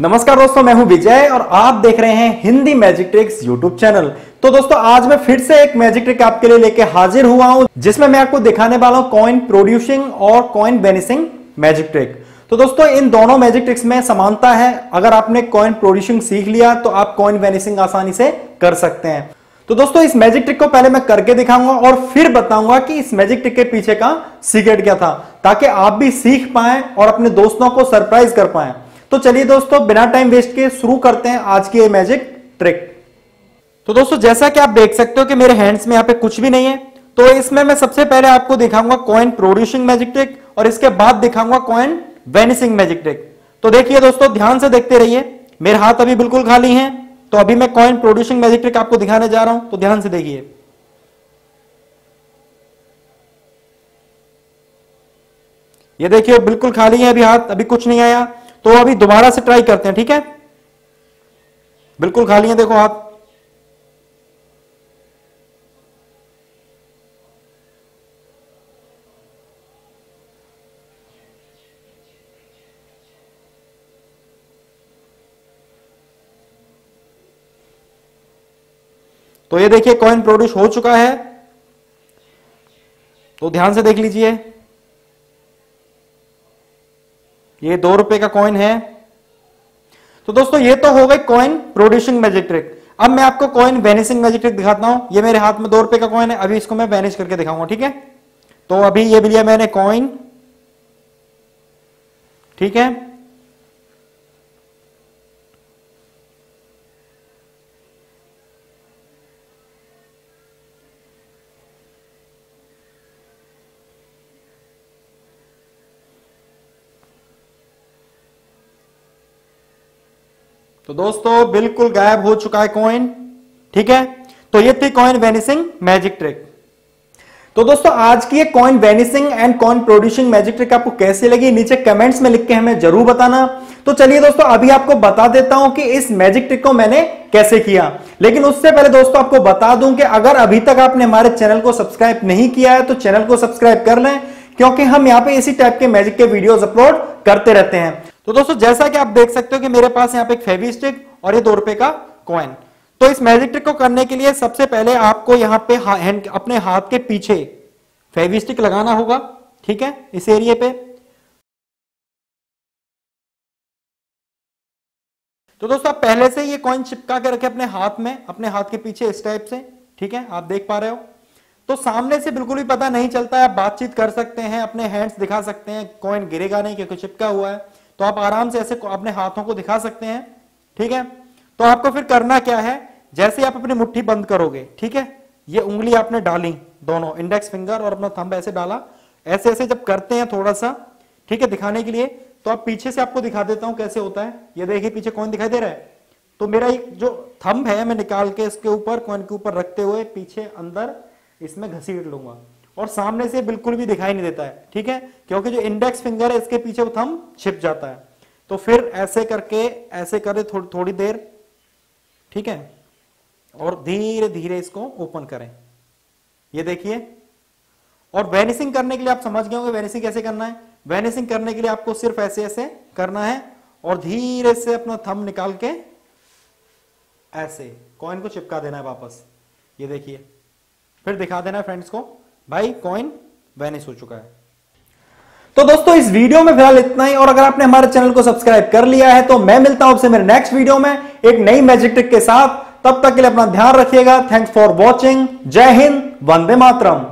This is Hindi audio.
नमस्कार दोस्तों, मैं हूँ विजय और आप देख रहे हैं Hindi magic tricks YouTube channel तो दोस्तों, आज मैं फिर से एक मैजिक ट्रिक आपके लिए लेके हाजिर हुआ हूँ, जिसमें मैं आपको दिखाने वाला हूँ कॉइन प्रोड्यूसिंग और कॉइन बेनिसिंग मैजिक ट्रिक तो दोस्तों, इन दोनों मैजिक ट्रिक्स में समानता है। अगर आपने कॉइन प्रोड्यूसिंग सीख लिया तो आप कॉइन बेनिसिंग आसानी से कर सकते हैं। तो दोस्तों, इस मैजिक ट्रिक को पहले मैं करके दिखाऊँगा और फिर बताऊँगा कि इस मैजिक ट्रिक के पीछे का सीक्रेट क्या था, ताकि आप भी सीख पाए और अपने दोस्तों को सरप्राइज़ कर पाएँ। तो चलिए दोस्तों, बिना टाइम वेस्ट के शुरू करते हैं आज की ये मैजिक ट्रिक तो दोस्तों, जैसा कि आप देख सकते हो कि मेरे हैंड्स में यहाँ पे कुछ भी नहीं है तो इसमें मैं सबसे पहले आपको दिखाऊँगा कॉइन प्रोड्यूसिंग मैजिक ट्रिक और इसके बाद दिखाऊँगा कॉइन वेनिसिंग मैजिक ट्रिक तो देखिए दोस्तों, ध्यान से देखते रहिए, मेरे हाथ अभी बिल्कुल खाली हैं तो अभी मैं कॉइन प्रोड्यूसिंग मैजिक ट्रिक आपको दिखाने जा रहा हूँ तो ध्यान से देखिए। ये देखिए, बिल्कुल खाली है, अभी हाथ, अभी कुछ नहीं आया। तो अभी दोबारा से ट्राई करते हैं, ठीक है? बिल्कुल खाली है, देखो आप तो ये देखिए कॉइन प्रोड्यूस हो चुका है। तो ध्यान से देख लीजिए। ये दो रुपए का कॉइन है। तो दोस्तों, ये तो हो गई कॉइन प्रोड्यूसिंग मैजिक ट्रिक अब मैं आपको कॉइन वेनिसिंग मैजिक ट्रिक दिखाता हूँ। ये मेरे हाथ में दो रुपए का कॉइन है। अभी इसको मैं वेनिश करके दिखाऊँगा, ठीक है? तो अभी ये भी लिया मैंने कॉइन ठीक है? तो दोस्तों, बिल्कुल गायब हो चुका है कॉइन ठीक है? तो ये थी कॉइन वेनिसिंग मैजिक ट्रिक तो दोस्तों, आज की ये coin vanishing and coin producing magic trick आपको कैसे लगी? नीचे कमेंट्स में लिख के हमें ज़रूर बताना। तो चलिए दोस्तों, अभी आपको बता देता हूँ कि इस मैजिक ट्रिक को मैंने कैसे किया। लेकिन उससे पहले दोस्तों, आपको बता दूँ कि अगर अभी तक आपने हमारे चैनल को सब्सक्राइब नहीं किया है तो चैनल को सब्सक्राइब कर लें, क्योंकि हम यहाँ पे इसी टाइप के मैजिक के वीडियोस अपलोड करते रहते हैं। तो दोस्तों, जैसा कि आप देख सकते हो कि मेरे पास यहाँ पे एक फेवी स्टिक और ये दो रुपए का कॉइन तो इस मैजिक ट्रिक को करने के लिए सबसे पहले आपको यहाँ पे हैंड अपने हाथ के पीछे फेवी स्टिक लगाना होगा, ठीक है? इस एरिए पे। तो दोस्तों, आप पहले से ये कॉइन चिपका के रखे अपने हाथ में, अपने हाथ के पीछे इस टाइप से, ठीक है? आप देख पा रहे हो। तो सामने से बिल्कुल भी पता नहीं चलता है, आप बातचीत कर सकते हैं, अपने हैंड्स दिखा सकते हैं कॉइन गिरेगा नहीं क्योंकि चिपका हुआ है। तो आप आराम से ऐसे अपने हाथों को दिखा सकते हैं, ठीक है? तो आपको फिर करना क्या है? जैसे आप अपनी मुट्ठी बंद करोगे, ठीक है? ये उंगली आपने डाली दोनों इंडेक्स फिंगर और अपना थंब ऐसे डाला। ऐसे ऐसे जब करते हैं थोड़ा सा, ठीक है, दिखाने के लिए तो आप पीछे से आपको दिखा देता हूँ कैसे होता है। ये देखिए, पीछे कौन दिखाई दे रहा है? तो मेरा एक जो थंब है, मैं निकाल के इसके ऊपर कॉइन के ऊपर रखते हुए पीछे, अंदर, इसमें घसीट लूँगा। और सामने से बिल्कुल भी दिखाई नहीं देता है ठीक है? क्योंकि जो इंडेक्स फिंगर है इसके पीछे वो थम छिप जाता है। तो फिर ऐसे करके ऐसे करे थो, थोड़ी देर ठीक है? और धीरे धीरे इसको ओपन करें। ये देखिए। और वेनिसिंग करने के लिए आप समझ गए होंगे वेनिसिंग कैसे करना है। वेनिसिंग करने के लिए आपको सिर्फ़ ऐसे ऐसे करना है और धीरे से अपना थम निकाल के ऐसे कॉइन को चिपका देना है वापस। ये देखिए। फिर दिखा देना है फ्रेंड्स को। भाई कॉइन वैनिश हो चुका है। तो दोस्तों, इस वीडियो में फ़िलहाल इतना ही, और अगर आपने हमारे चैनल को सब्सक्राइब कर लिया है तो मैं मिलता हूँ आपसे मेरे नेक्स्ट वीडियो में एक नई मैजिक ट्रिक के साथ। तब तक के लिए अपना ध्यान रखिएगा। थैंक्स फॉर वॉचिंग जय हिंद। वंदे मातरम।